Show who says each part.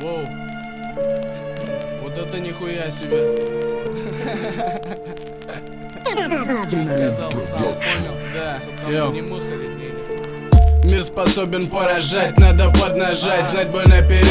Speaker 1: Воу. Вот это нихуя себе. Ты Сказал, сам понял, да. Там не мусорить, не, не. Мир способен поражать, надо поднажать, знать бы наперед